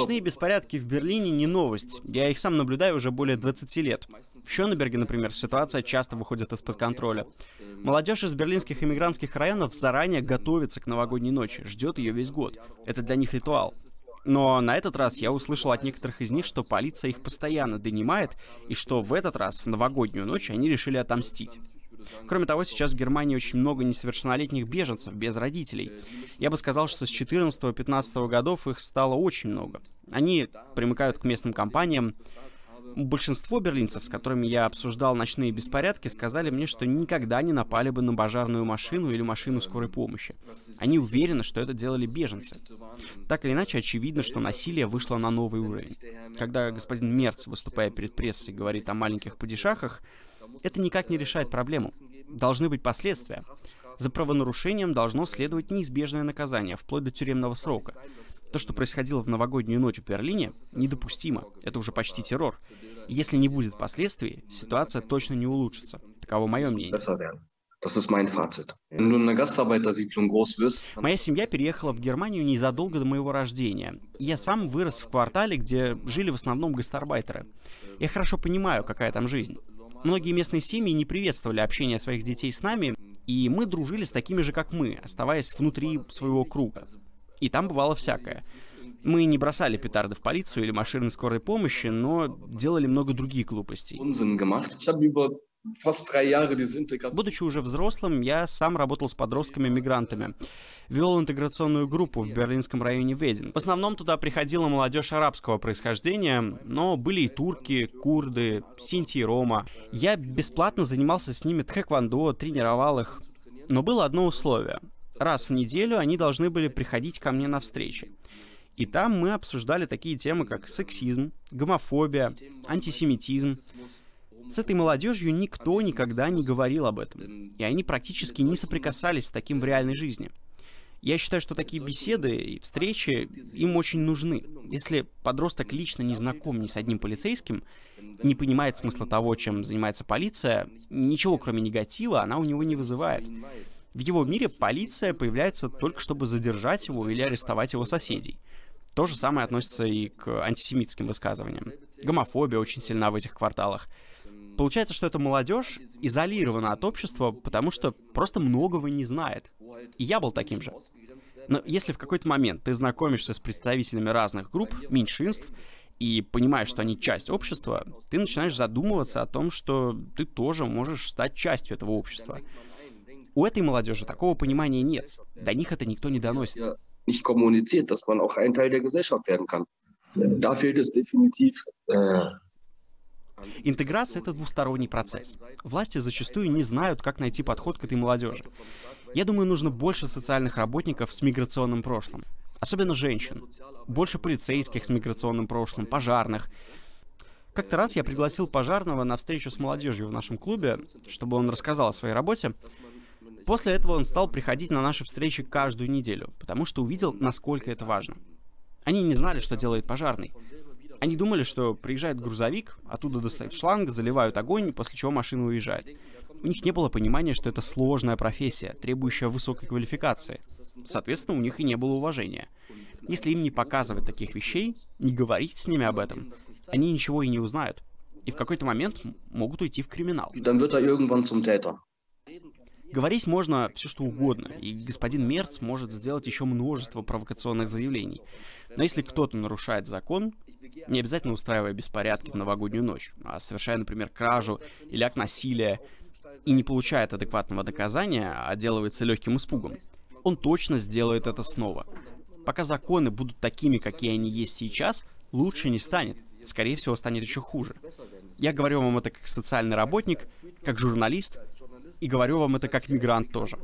Ночные беспорядки в Берлине не новость. Я их сам наблюдаю уже более 20 лет. В Шонеберге, например, ситуация часто выходит из-под контроля. Молодежь из берлинских иммигрантских районов заранее готовится к новогодней ночи, ждет ее весь год. Это для них ритуал. Но на этот раз я услышал от некоторых из них, что полиция их постоянно донимает, и что в этот раз, в новогоднюю ночь, они решили отомстить. Кроме того, сейчас в Германии очень много несовершеннолетних беженцев без родителей. Я бы сказал, что с 14-15 годов их стало очень много. Они примыкают к местным компаниям. Большинство берлинцев, с которыми я обсуждал ночные беспорядки, сказали мне, что никогда не напали бы на пожарную машину или машину скорой помощи. Они уверены, что это делали беженцы. Так или иначе, очевидно, что насилие вышло на новый уровень. Когда господин Мерц, выступая перед прессой, говорит о маленьких падишахах, это никак не решает проблему. Должны быть последствия. За правонарушением должно следовать неизбежное наказание, вплоть до тюремного срока. То, что происходило в новогоднюю ночь в Берлине, недопустимо. Это уже почти террор. И если не будет последствий, ситуация точно не улучшится. Таково мое мнение. Моя семья переехала в Германию незадолго до моего рождения. Я сам вырос в квартале, где жили в основном гастарбайтеры. Я хорошо понимаю, какая там жизнь. Многие местные семьи не приветствовали общение своих детей с нами, и мы дружили с такими же, как мы, оставаясь внутри своего круга. И там бывало всякое. Мы не бросали петарды в полицию или машины скорой помощи, но делали много других глупостей. Будучи уже взрослым, я сам работал с подростками-мигрантами. Вел интеграционную группу в берлинском районе Веден. В основном туда приходила молодежь арабского происхождения, но были и турки, курды, синти и рома. Я бесплатно занимался с ними тхэквондо, тренировал их. Но было одно условие. Раз в неделю они должны были приходить ко мне на встречи. И там мы обсуждали такие темы, как сексизм, гомофобия, антисемитизм. С этой молодежью никто никогда не говорил об этом, и они практически не соприкасались с таким в реальной жизни. Я считаю, что такие беседы и встречи им очень нужны. Если подросток лично не знаком ни с одним полицейским, не понимает смысла того, чем занимается полиция, ничего кроме негатива она у него не вызывает. В его мире полиция появляется только чтобы задержать его или арестовать его соседей. То же самое относится и к антисемитским высказываниям. Гомофобия очень сильна в этих кварталах. Получается, что эта молодежь изолирована от общества, потому что просто многого не знает. И я был таким же. Но если в какой-то момент ты знакомишься с представителями разных групп, меньшинств, и понимаешь, что они часть общества, ты начинаешь задумываться о том, что ты тоже можешь стать частью этого общества. У этой молодежи такого понимания нет. До них это никто не доносит. Интеграция — это двусторонний процесс. Власти зачастую не знают, как найти подход к этой молодежи. Я думаю, нужно больше социальных работников с миграционным прошлым. Особенно женщин. Больше полицейских с миграционным прошлым, пожарных. Как-то раз я пригласил пожарного на встречу с молодежью в нашем клубе, чтобы он рассказал о своей работе. После этого он стал приходить на наши встречи каждую неделю, потому что увидел, насколько это важно. Они не знали, что делает пожарный. Они думали, что приезжает грузовик, оттуда достают шланг, заливают огонь, после чего машина уезжает. У них не было понимания, что это сложная профессия, требующая высокой квалификации. Соответственно, у них и не было уважения. Если им не показывать таких вещей, не говорить с ними об этом, они ничего и не узнают. И в какой-то момент могут уйти в криминал. er. Говорить можно все что угодно, и господин Мерц может сделать еще множество провокационных заявлений. Но если кто-то нарушает закон, не обязательно устраивая беспорядки в новогоднюю ночь, а совершая, например, кражу или акт насилия, и не получает адекватного наказания, а отделывается легким испугом, он точно сделает это снова. Пока законы будут такими, какие они есть сейчас, лучше не станет. Скорее всего, станет еще хуже. Я говорю вам это как социальный работник, как журналист, и говорю вам это как мигрант тоже.